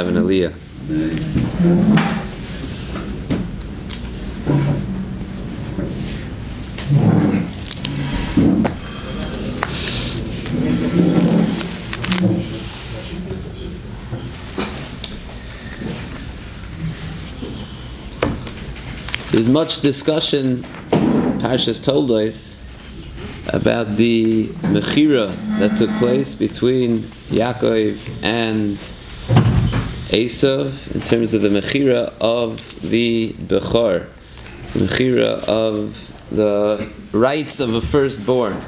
have an aliyah. There's much discussion, Parshas Toldos, about the mechira that took place between Yaakov and Esav in terms of the mechira of the Bechor, mechira of the rights of a firstborn.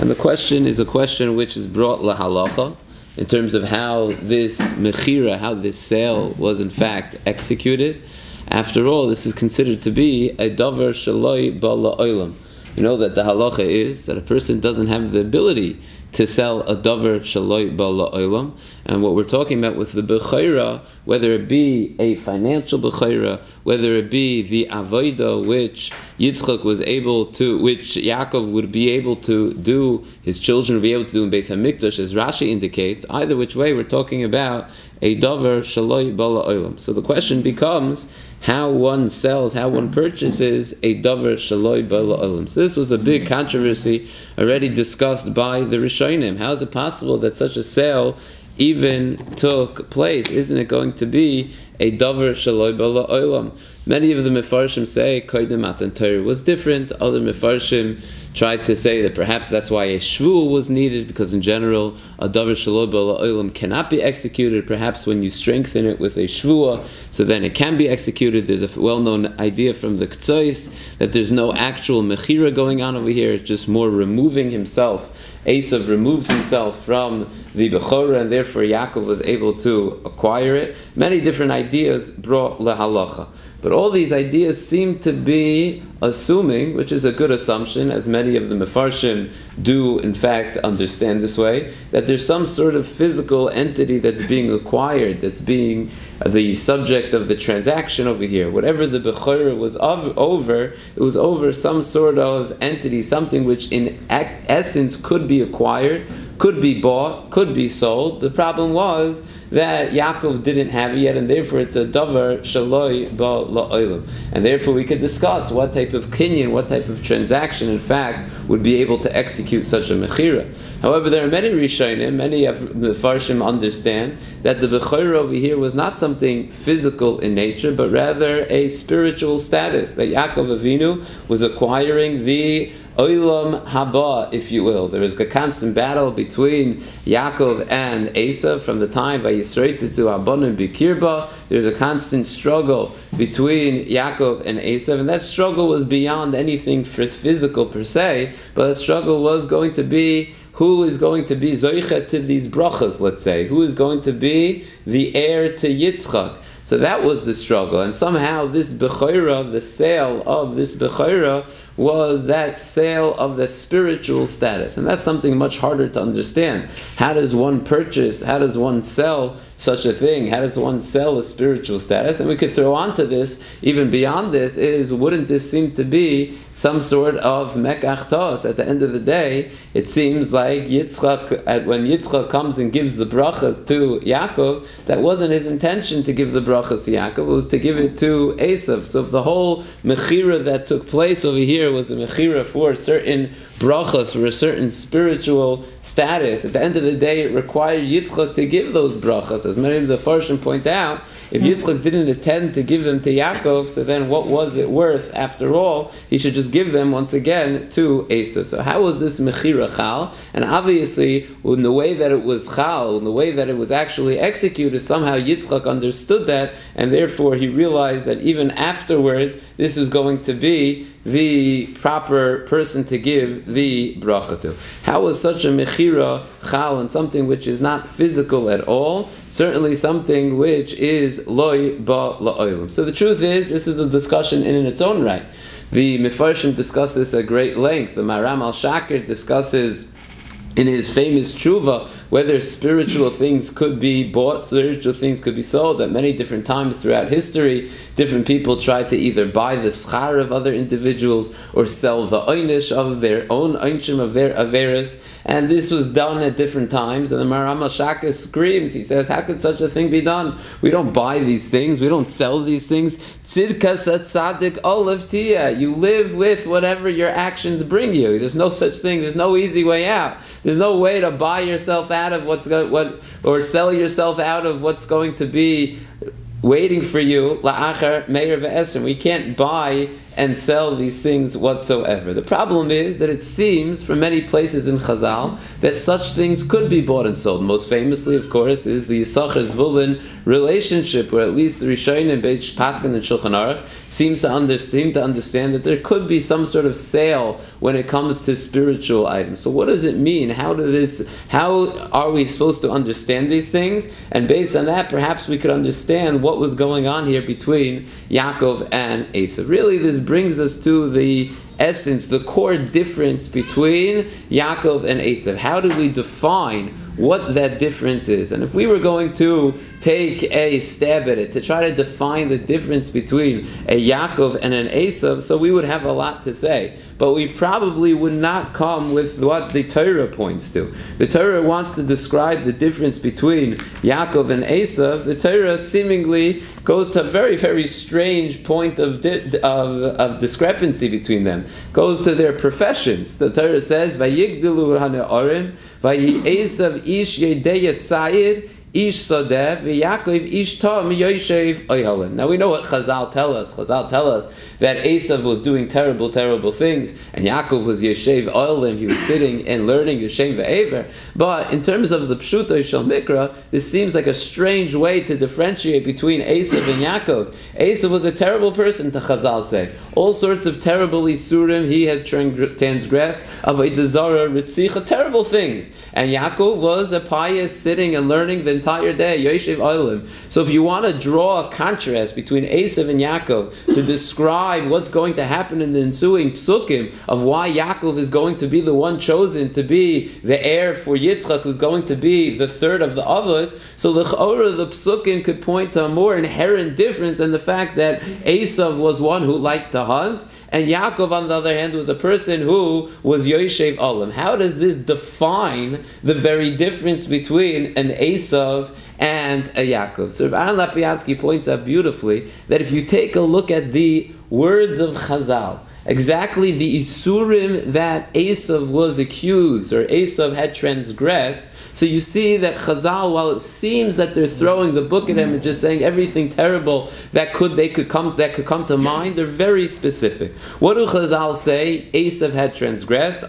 And the question is a question which is brought lahalacha in terms of how this mechira, how this sale was in fact executed. After all, this is considered to be a davar shaloi bala oilam. You know that the halacha is that a person doesn't have the ability to sell a davar shaloi bala oilam. And what we're talking about with the bechira, whether it be a financial bechira, whether it be the avoida which Yitzchak was able to, which Yaakov would be able to do, his children would be able to do in Beis Hamikdash, as Rashi indicates. Either which way, we're talking about a davar shaloi bala oilam. So the question becomes how one sells, how one purchases a davar shaloi bala olam. So this was a big controversy already discussed by the Rishonim. How is it possible that such a sale even took place? Isn't it going to be a davar shaloi bala olam? Many of the mefarshim say koidim matan Torah was different. Other mefarshim tried to say that perhaps that's why a shvul was needed, because in general, a davar shalom olam cannot be executed. Perhaps when you strengthen it with a shvua, so then it can be executed. There's a well-known idea from the Ktsois that there's no actual mechira going on over here. It's just more removing himself. Esav removed himself from the Bechorah, and therefore Yaakov was able to acquire it. Many different ideas brought lehalacha. But all these ideas seem to be assuming, which is a good assumption, as many of the Mefarshim do in fact understand this way, that there's some sort of physical entity that's being acquired, that's being the subject of the transaction over here. Whatever the Bechorah was over, it was over some sort of entity, something which in essence could be acquired, could be bought, could be sold. The problem was that Yaakov didn't have yet, and therefore it's a davar shaloi ba la'olam. And therefore we could discuss what type of kinyan, what type of transaction, in fact, would be able to execute such a mechira. However, there are many rishonim, many of the farshim understand that the bechira over here was not something physical in nature, but rather a spiritual status. That Yaakov Avinu was acquiring the Oilam Haba, if you will. There is a constant battle between Yaakov and Esav from the time by Yisraelitzu Abonim Bikirba. There's a constant struggle between Yaakov and Esav, and that struggle was beyond anything physical per se, but the struggle was going to be who is going to be Zoichet to these brachas, let's say, who is going to be the heir to Yitzchak. So that was the struggle, and somehow this Bechoira, the sale of this Bechoira, was that sale of the spiritual status. And that's something much harder to understand. How does one purchase, how does one sell such a thing? How does one sell a spiritual status? And we could throw onto this, even beyond this, is wouldn't this seem to be some sort of mekachtos? At the end of the day, it seems like Yitzchak, when Yitzchak comes and gives the brachas to Yaakov, that wasn't his intention to give the brachas to Yaakov, it was to give it to Esav. So if the whole mechira that took place over here was a mechira for certain brachas, for a certain spiritual status. At the end of the day, it required Yitzchak to give those brachas. As many of the Farshim point out, if Yitzchak didn't intend to give them to Yaakov, so then what was it worth after all? He should just give them once again to Esav. So how was this mechira chal? And obviously, in the way that it was chal, in the way that it was actually executed, somehow Yitzchak understood that, and therefore he realized that even afterwards, this is going to be the proper person to give the bracha to. How is such a mechira chal and something which is not physical at all? Certainly something which is loy ba la'olim. So the truth is, this is a discussion in its own right. The Mefarshim discuss this at great length. The Maharam Alshakar discusses in his famous tshuva whether spiritual things could be bought, spiritual things could be sold. At many different times throughout history, different people tried to either buy the schar of other individuals or sell the einish of their own einshim of their averas. And this was done at different times. And the Maharam Shaka screams, he says, How could such a thing be done? We don't buy these things, we don't sell these things. Tzidkas tzadik olav tia. You live with whatever your actions bring you. There's no such thing, there's no easy way out. There's no way to buy yourself out of what's going what or sell yourself out of what's going to be waiting for you la'achar meir ve'esrim. We can't buy and sell these things whatsoever. The problem is that it seems from many places in Chazal that such things could be bought and sold. Most famously, of course, is the Yisachar Zvulun relationship, where at least the Rishonim and Beit Paskin and Shulchan Aruch seems to under, seem to understand that there could be some sort of sale when it comes to spiritual items. So, what does it mean? How do this? How are we supposed to understand these things? And based on that, perhaps we could understand what was going on here between Yaakov and Esav. Really, this brings us to the essence, the core difference between Yaakov and Esav. How do we define what that difference is? And if we were going to take a stab at it, to try to define the difference between a Yaakov and an Esav, so we would have a lot to say but we probably would not come with what the Torah points to. The Torah wants to describe the difference between Yaakov and Esav. The Torah seemingly goes to a very, very strange point of, of, of, discrepancy between them. Goes to their professions. The Torah says, "Vayigdilu ha'ne'orim, vayi ish yedei Now we know what Chazal tell us. Chazal tell us that Esav was doing terrible, terrible things, and Yaakov was Yoshev Oyhalim. He was sitting and learning Yoshem Ve'ever. But in terms of the Pshuto Shal Mikra, this seems like a strange way to differentiate between Esav and Yaakov. Esav was a terrible person, to Chazal say. All sorts of terrible Isurim he had transgressed, Avodah Zarah, Ritzicha, terrible things. And Yaakov was a pious sitting and learning the entire day, Yoshev Olim. So if you want to draw a contrast between Esav and Yaakov to describe what's going to happen in the ensuing psukim of why Yaakov is going to be the one chosen to be the heir for Yitzchak, who's going to be the third of the Avos, so the Chora, of the psukim could point to a more inherent difference in the fact that Esav was one who liked to hunt, and Yaakov, on the other hand, was a person who was Yoshev Olim. How does this define the very difference between an Esav and a Yaakov? So Aaron Lopiansky points out beautifully that if you take a look at the words of Chazal, exactly the Isurim that Esav was accused or Esav had transgressed, so you see that Chazal, while it seems that they're throwing the book at him and just saying everything terrible that could they could come that could come to mind, they're very specific. What do Chazal say? Esav had transgressed.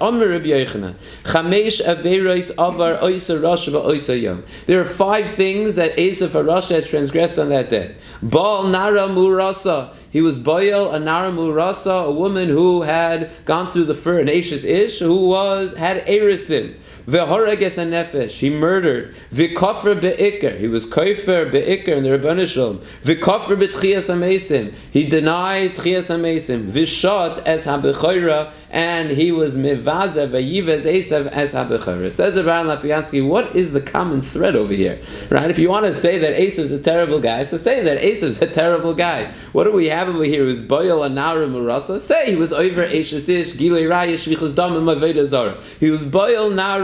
There are five things that Esav Harasha had transgressed on that day. Baal nara murasa. He was Boyel, a Nara Murasa, a woman who had gone through the fur, an Ashes Ish, who was had Erisin. V'horages nefesh. He murdered. V'koffer be'ikr. He was kofer be'ikr in the Rebbeinu Shalom. V'koffer be'tchias amesim. He denied tchias amesim. V'shot es ha'bechayra. And he was mevaza v'yivez esav es ha'bechayra. Says Rabbi Lopiansky, what is the common thread over here? Right? If you want to say that Esav's a terrible guy, so say that Esav's a terrible guy. What do we have over here? Who's boyal anara murasa? Say he was over Eshesish, gilei raya, shvichus dam, and zara. He was boyal nara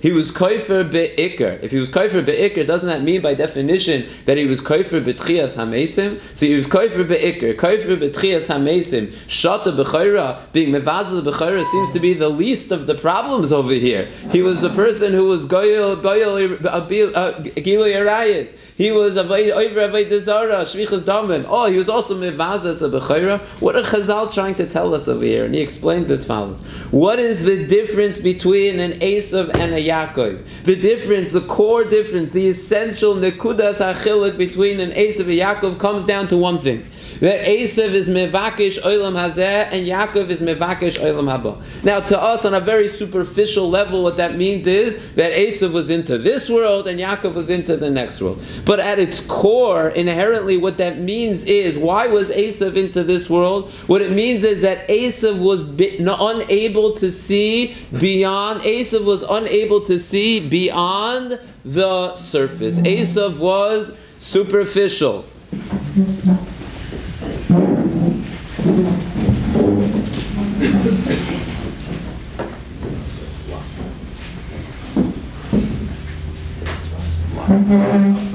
he was koifer be'ikr. If he was koifer be'ikr, doesn't that mean by definition that he was koifer be'tchias hamesim? So he was koifer be'ikr, koifer be'tchias hamesim, shata b'chayra, being mevazal b'chayra seems to be the least of the problems over here. He was a person who was goyel, goyel, uh, uh, gilui arayis. He was over avodah zara, shvichas damen. Oh, he was also mevazas a b'chayra. What are Chazal trying to tell us over here? And he explains as follows: What is the difference between an Esav and a Yaakov. The difference, the core difference, the essential nekudas hachiluk between an Esav and Yaakov comes down to one thing. That Esav is mevakish oilam hazeh and Yaakov is mevakish oilam haba. Now, to us, on a very superficial level, what that means is that Esav was into this world and Yaakov was into the next world. But at its core, inherently, what that means is why was Esav into this world? What it means is that Esav was unable to see beyond. Esav was unable to see beyond the surface. Esav was superficial. Mm-hmm.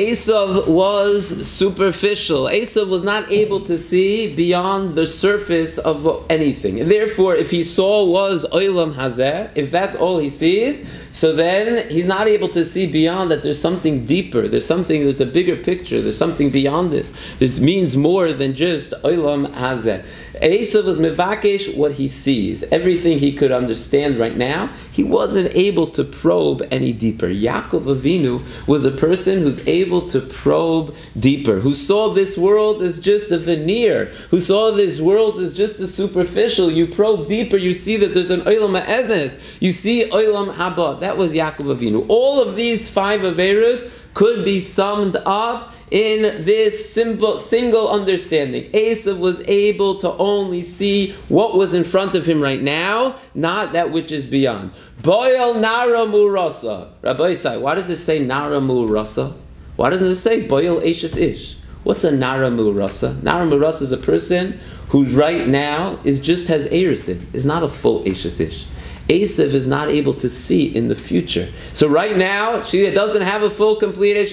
Esav was superficial. Esav was not able to see beyond the surface of anything. And therefore, if he saw was Oilam Hazeh, if that's all he sees, so then he's not able to see beyond that there's something deeper, there's something, there's a bigger picture, there's something beyond this. This means more than just Oilam Hazeh. Esav was mevakesh what he sees, everything he could understand right now. He wasn't able to probe any deeper. Yaakov Avinu was a person who's able to probe deeper, who saw this world as just a veneer, who saw this world as just the superficial. You probe deeper, you see that there's an oilam ha'eznes. You see oilam haba. That was Yaakov Avinu. All of these five averas could be summed up in this simple single understanding. Esav was able to only see what was in front of him right now, not that which is beyond. Boil nara murasa. Rabbi Isai, why does it say nara murasa? Why doesn't it say boil ashes ish? What's a nara murasa? Nara murasa is a person who right now is just has erisin, is not a full ashes ish. Esav is not able to see in the future. So right now, she doesn't have a full, complete Ish.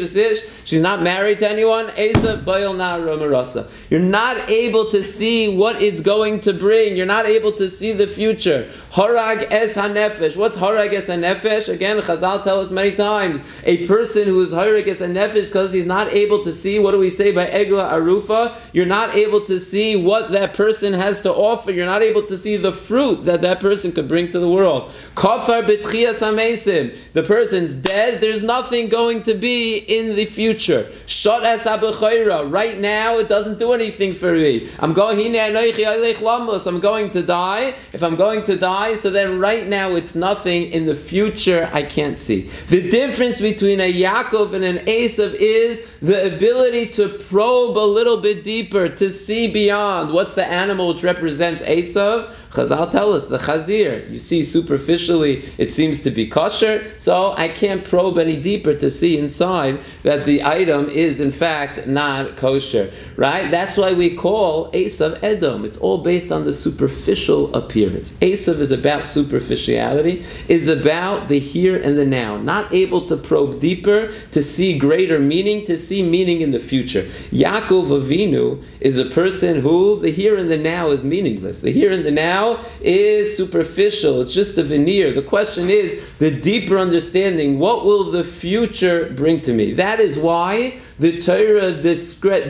She's not married to anyone. Esav Bayal Marasa. You're not able to see what it's going to bring. You're not able to see the future. Harag es hanefesh. What's harag es hanefesh? Again, Chazal tell us many times. A person who is harag es hanefesh because he's not able to see, what do we say by Egla Arufa? You're not able to see what that person has to offer. You're not able to see the fruit that that person could bring to the world world. Kafar betchias amesim. The person's dead. There's nothing going to be in the future. Shot as Right now, it doesn't do anything for me. I'm going. I'm going to die. If I'm going to die, so then right now it's nothing. In the future, I can't see. The difference between a Yaakov and an Esav is the ability to probe a little bit deeper, to see beyond. What's the animal which represents Esav? Chazal tell us the chazir. You see, superficially, it seems to be kosher, so I can't probe any deeper to see inside that the item is in fact not kosher. Right? That's why we call Esav Edom. It's all based on the superficial appearance. Esav is about superficiality, is about the here and the now, not able to probe deeper to see greater meaning, to see meaning in the future. Yaakov Avinu is a person who the here and the now is meaningless. The here and the now is superficial. It's just a veneer. The question is the deeper understanding. What will the future bring to me? That is why the Torah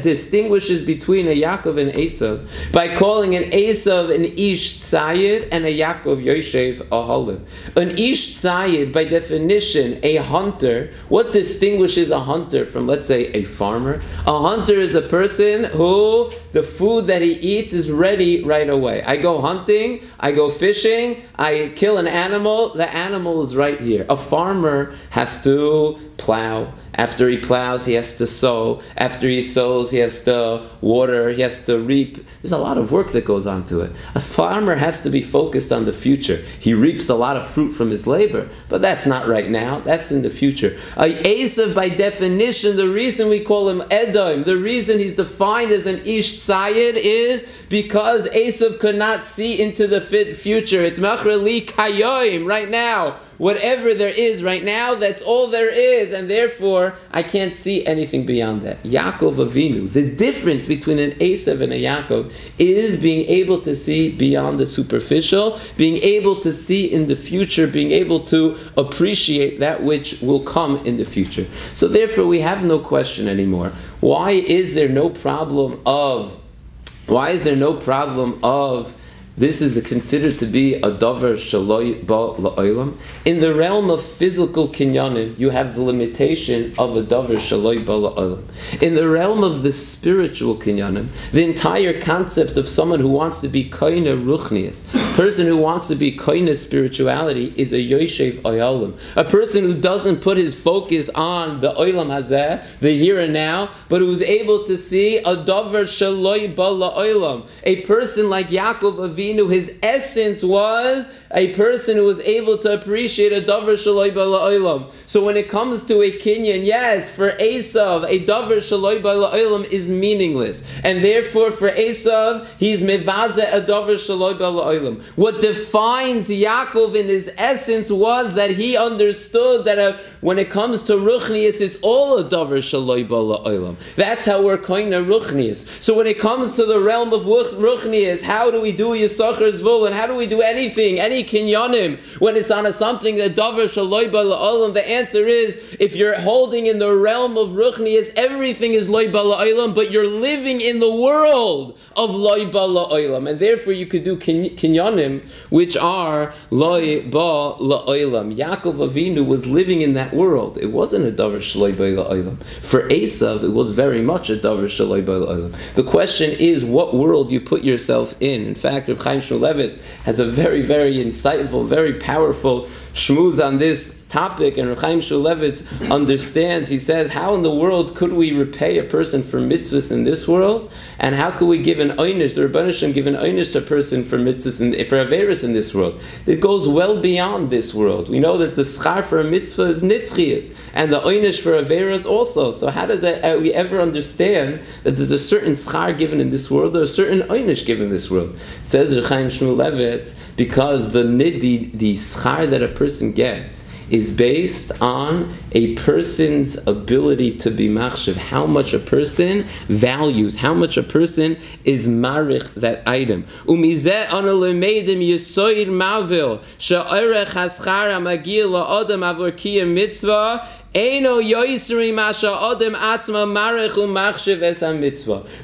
distinguishes between a Yaakov and Esav by calling an Esav an Ish Tzayid and a Yaakov Yoshev a Halim. An Ish Tzayid, by definition, a hunter. What distinguishes a hunter from, let's say, a farmer? A hunter is a person who the food that he eats is ready right away. I go hunting, I go fishing, I kill an animal, the animal is right here. A farmer has to plow after he plows, he has to sow. After he sows, he has to water, he has to reap. There's a lot of work that goes on to it. A farmer has to be focused on the future. He reaps a lot of fruit from his labor, but that's not right now. That's in the future. A Esav, by definition, the reason we call him Edom, the reason he's defined as an Ish Tzayid is because Esav could not see into the fit future. It's Machrali Kayoim, right now whatever there is right now, that's all there is, and therefore I can't see anything beyond that. Yaakov Avinu, the difference between an Esav and a Yaakov is being able to see beyond the superficial, being able to see in the future, being able to appreciate that which will come in the future. So therefore we have no question anymore. Why is there no problem of why is there no problem of this is considered to be a davar shaloi ba. In the realm of physical kinyanim, you have the limitation of a davar shaloi ba. In the realm of the spiritual kinyanim, the entire concept of someone who wants to be koine ruchnias, person who wants to be koine spirituality, is a yoshev oyalim. A person who doesn't put his focus on the oilam hazeh, the here and now, but who's able to see a davar shaloi ba. A person like Yaakov Avinu Avinu, his essence was a person who was able to appreciate a davar shaloi ba'la'olam. So when it comes to a kinyan, yes, for Esav, a davar shaloi ba'la'olam is meaningless. And therefore for Esav, he's mevaze a davar shaloi ba'la'olam. What defines Yaakov in his essence was that he understood that a, when it comes to ruchnius, it's all a davar shaloi ba'la'olam. That's how we're kind of ruchnius. So when it comes to the realm of ruchnius, how do we do Yisachar Zvulun how do we do anything, any kinyanim, when it's on a something that davar shaloi ba'la'olam, the answer is, if you're holding in the realm of ruchnius, everything is loy ba'la'olam, but you're living in the world of loy ba'la'olam, and therefore you could do kinyanim, which are loy ba'la'olam. Yaakov Avinu was living in that world. It wasn't a davar shaloi ba'la'olam. For Esav, it was very much a davar shaloi ba'la'olam. The question is what world you put yourself in. In fact, Reb Chaim Shmulevitz has a very, very insightful, very powerful shmooze on this topic, and Rechaim Shmulevitz understands. He says, "How in the world could we repay a person for mitzvahs in this world, and how could we give an einish, the Rebbeinu give an einish to a person for mitzvahs and for averus in this world? It goes well beyond this world. We know that the schar for a mitzvah is nitzchias, and the einish for averus also. So how does that, uh, we ever understand that there's a certain schar given in this world or a certain einish given in this world? Says Rechaim Shmulevitz because the niddi, the schar that a person gets is based on a person's ability to be machshav, how much a person values, how much a person is marich that item.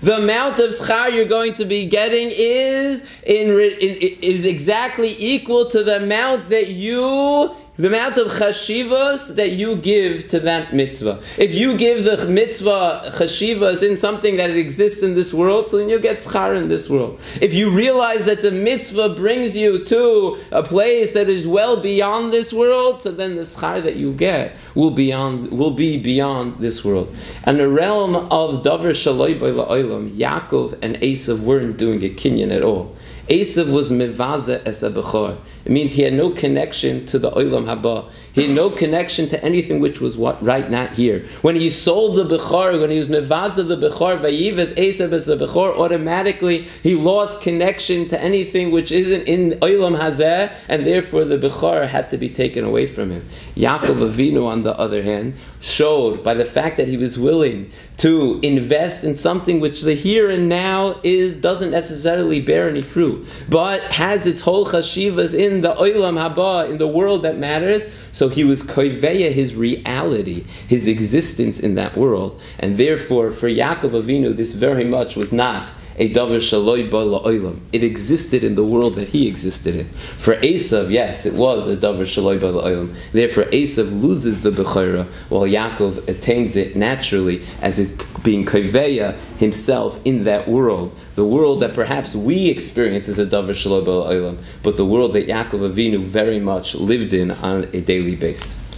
The amount of schar you're going to be getting is in, in, is exactly equal to the amount that you the amount of chashivas that you give to that mitzvah. If you give the mitzvah chashivas in something that exists in this world, so then you get schar in this world. If you realize that the mitzvah brings you to a place that is well beyond this world, so then the schar that you get will beyond will be beyond this world. And the realm of davar shaloi la'olam, Yaakov and Esav weren't doing a kinyan at all. Esav was mevaze es. It means he had no connection to the olam haba. He had no connection to anything which was what right not here. When he sold the bechor, when he was mevaze the bechor, vayives Esav es a bechor, automatically he lost connection to anything which isn't in olam hazeh, and therefore the bechor had to be taken away from him. Yaakov Avinu, on the other hand, showed by the fact that he was willing to invest in something which the here and now is doesn't necessarily bear any fruit, but has its whole chashivas in the olam haba, in the world that matters. So he was koiveya his reality, his existence in that world, and therefore for Yaakov Avinu, this very much was not a davar shaloi. It existed in the world that he existed in. For Esav, yes, it was a davar shaloi la'olam. Therefore, Esav loses the bechira, while Yaakov attains it naturally as it being kaveya himself in that world, the world that perhaps we experience as a davar shaloi la'olam, but the world that Yaakov Avinu very much lived in on a daily basis.